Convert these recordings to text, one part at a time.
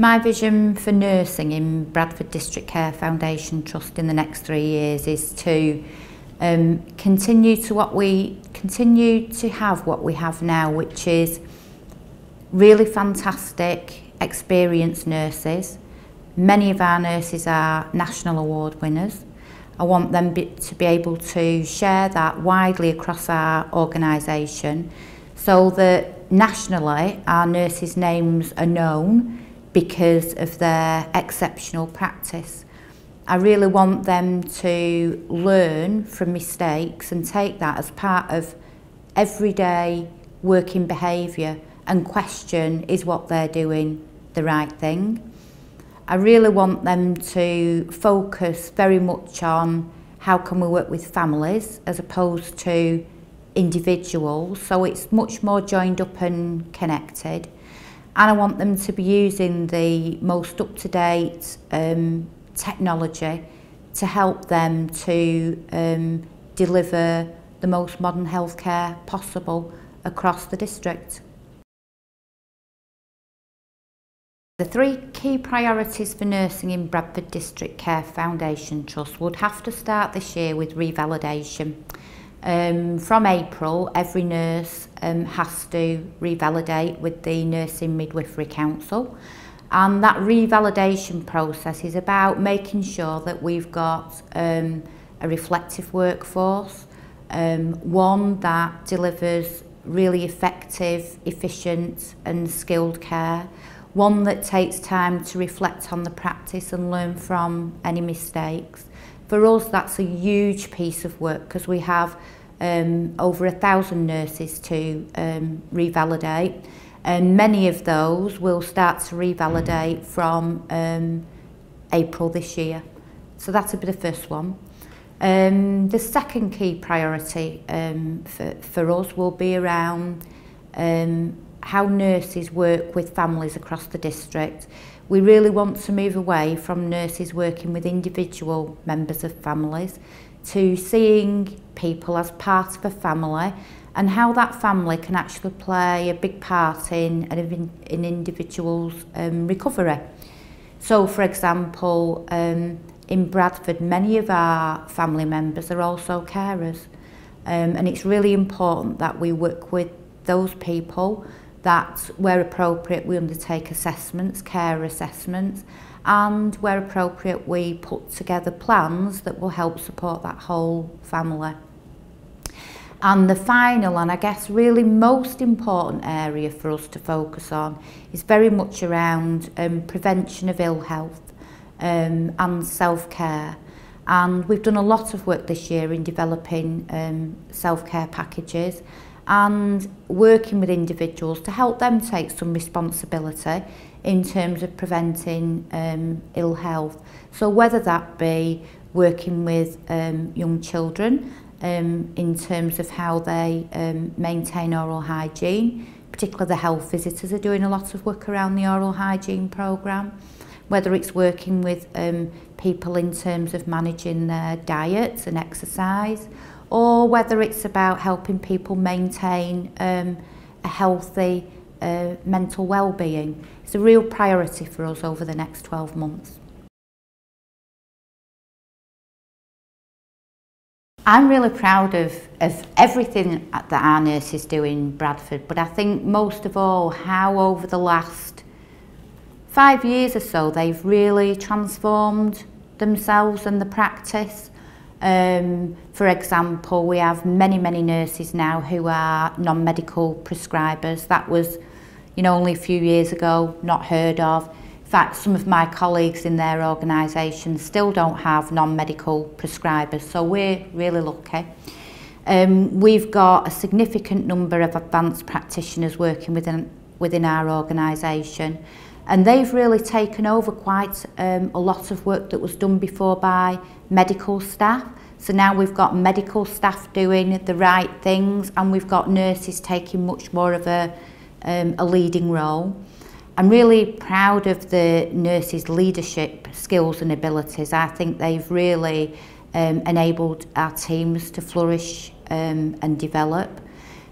My vision for nursing in Bradford District Care Foundation Trust in the next three years is to um, continue to what we continue to have what we have now, which is really fantastic, experienced nurses. Many of our nurses are national award winners. I want them be, to be able to share that widely across our organisation so that nationally our nurses' names are known because of their exceptional practice. I really want them to learn from mistakes and take that as part of everyday working behaviour and question is what they're doing the right thing. I really want them to focus very much on how can we work with families as opposed to individuals so it's much more joined up and connected and I want them to be using the most up-to-date um, technology to help them to um, deliver the most modern healthcare possible across the district. The three key priorities for nursing in Bradford District Care Foundation Trust would have to start this year with revalidation. Um, from April, every nurse um, has to revalidate with the Nursing Midwifery Council. And that revalidation process is about making sure that we've got um, a reflective workforce, um, one that delivers really effective, efficient and skilled care, one that takes time to reflect on the practice and learn from any mistakes, For us, that's a huge piece of work because we have um, over a thousand nurses to um, revalidate and many of those will start to revalidate from um, April this year. So that's a bit of first one. Um, the second key priority um, for, for us will be around um, how nurses work with families across the district. We really want to move away from nurses working with individual members of families to seeing people as part of a family and how that family can actually play a big part in an in individual's um, recovery. So, for example, um, in Bradford, many of our family members are also carers. Um, and it's really important that we work with those people that where appropriate we undertake assessments, care assessments, and where appropriate we put together plans that will help support that whole family. And the final, and I guess really most important area for us to focus on is very much around um, prevention of ill health um, and self-care. And we've done a lot of work this year in developing um, self-care packages and working with individuals to help them take some responsibility in terms of preventing um, ill health. So whether that be working with um, young children um, in terms of how they um, maintain oral hygiene, particularly the health visitors are doing a lot of work around the oral hygiene programme, whether it's working with um, people in terms of managing their diets and exercise, or whether it's about helping people maintain um, a healthy uh, mental well-being. It's a real priority for us over the next 12 months. I'm really proud of, of everything that our nurses do in Bradford, but I think most of all how over the last five years or so they've really transformed themselves and the practice. Um, for example, we have many, many nurses now who are non-medical prescribers. That was, you know, only a few years ago, not heard of. In fact, some of my colleagues in their organisation still don't have non-medical prescribers, so we're really lucky. Um, we've got a significant number of advanced practitioners working within, within our organisation. And they've really taken over quite um, a lot of work that was done before by medical staff. So now we've got medical staff doing the right things and we've got nurses taking much more of a, um, a leading role. I'm really proud of the nurses' leadership skills and abilities. I think they've really um, enabled our teams to flourish um, and develop.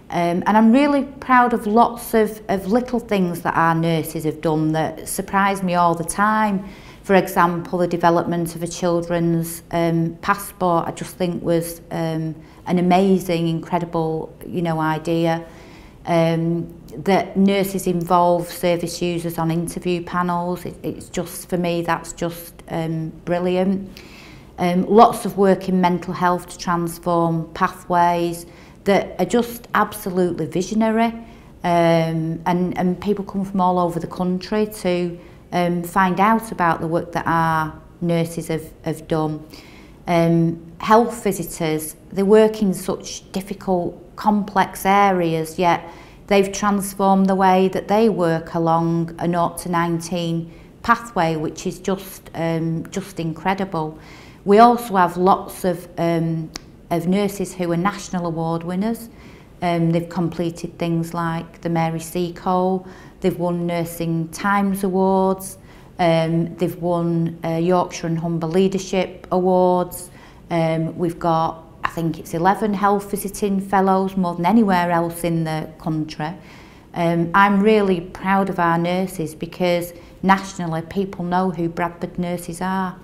Um, and I'm really proud of lots of, of little things that our nurses have done that surprise me all the time. For example, the development of a children's um, passport, I just think was um, an amazing, incredible, you know, idea. Um, that nurses involve service users on interview panels, it, it's just, for me, that's just um, brilliant. Um, lots of work in mental health to transform pathways, that are just absolutely visionary um, and, and people come from all over the country to um, find out about the work that our nurses have, have done. Um, health visitors, they work in such difficult, complex areas, yet they've transformed the way that they work along a 0 to 19 pathway, which is just, um, just incredible. We also have lots of um, of nurses who are national award winners. Um, they've completed things like the Mary Seacole, they've won Nursing Times Awards, um, they've won uh, Yorkshire and Humber Leadership Awards. Um, we've got, I think it's 11 health visiting fellows, more than anywhere else in the country. Um, I'm really proud of our nurses because nationally people know who Bradford nurses are.